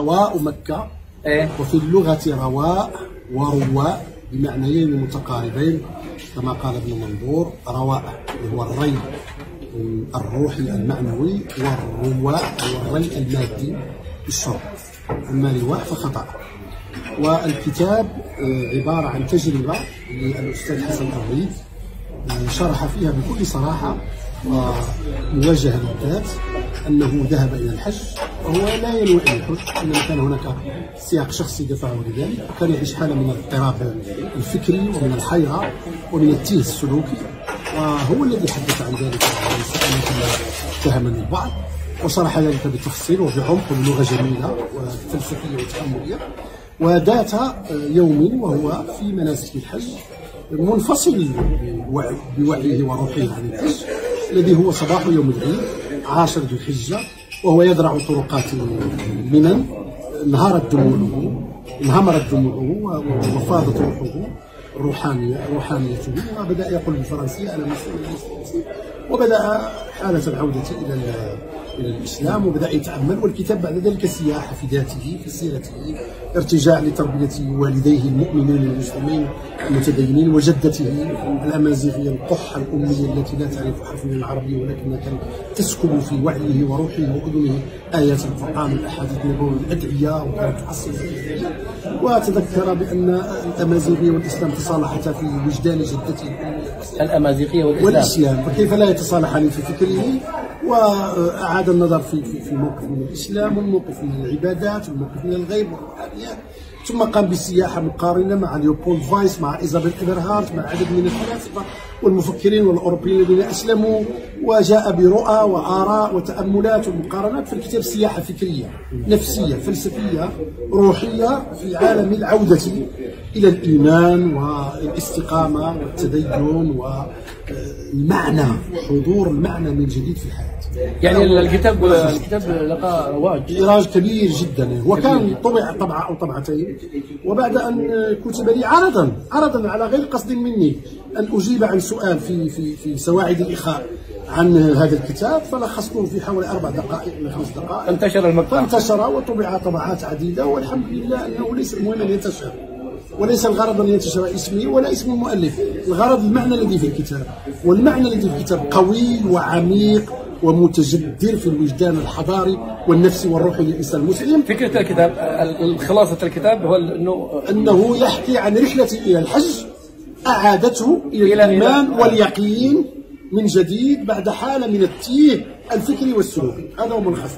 طواء مكة. إيه وفي اللغة رواء ورواء بمعنيين متقاربين كما قال ابن منظور. رواء هو الري الروحي المعنوي والرواء هو الري المادي بالشرب أما رواء فخطأ. والكتاب آه، عبارة عن تجربة للأستاذ حسن الريد آه، شرح فيها بكل صراحة وموجهة للذات أنه ذهب إلى الحج. وهو لا ينوي أن يحج إنما كان هناك سياق شخصي دفعه لذلك. وكان يعيش حالة من الاضطراب الفكري ومن الحيرة ومن التيه السلوكي. وهو الذي حدث عن ذلك اتهمني البعض وشرح ذلك بالتفصيل وبعمق بلغة جميلة وفلسفية وتأملية. وذات يوم وهو في مناسك الحج منفصل بوعيه وروحه عن الحج الذي هو صباح يوم العيد عاشر ذو الحجة. وهو يذرع طرقات منن انهارت دموعه انهمرت دموعه وفاضت روحه روحانية روحانيته وبدأ يقول بالفرنسية أنا مسلم وبدأ حالة العودة إلى إلى الإسلام وبدأ يتأمل والكتاب بعد ذلك سياحة في ذاته في سيرته ارتجاع لتربية والديه المؤمنين المسلمين المتدينين وجدته الأمازيغية القحة الأمية التي لا تعرف حرف من العربية ولكنها كانت تسكب في وعيه وروحه وأذنه آيات القرآن والأحاديث النبوية والأدعية وكانت تحصل وتذكر بأن الأمازيغية والإسلام تصالحتا في وجدان جدته. الأمازيغية والإسلام. والإسلام. فكيف لا يتصالحان في فكره؟ وأعاد النظر في في في موقف من الإسلام والموقف من العبادات والموقف من الغيب والروحانيات ثم قام بسياحة مقارنة مع ليوبولد فايس مع إيزابيل إبرهارت مع عدد من الفلاسفة والمفكرين والأوروبيين الذين أسلموا وجاء برؤى وآراء وتأملات ومقارنات في الكتاب سياحة فكرية نفسية فلسفية روحية في عالم العودة إلى الإيمان والاستقامة والتدين والمعنى حضور المعنى من جديد في الحياة. يعني الكتاب الكتاب لقى رواج. إيراج كبير جدا. وكان طبع طبعة أو طبعتين. وبعد أن كتب لي عرضا عرضا على غير قصد مني أن أجيب عن سؤال في في في سواعد الإخاء عن هذا الكتاب فلخصته في حوالي أربع دقائق إلى خمس دقائق. انتشر المقطع؟ فانتشر وطبع طبعات عديدة والحمد لله أنه ليس المهم أن ينتشر وليس الغرض أن ينتشر اسمي ولا اسم المؤلف. الغرض المعنى الذي في الكتاب والمعنى الذي في الكتاب قوي وعميق ومتجذر في الوجدان الحضاري والنفسي والروحي للإنسان المسلم. فكرة الكتاب خلاصة الكتاب هو أنه أنه يحكي عن رحلة إلى الحج إلى- الإيمان إلى- واليقين من جديد بعد حالة من التيه الفكري والسلوكي هذا هو ملخص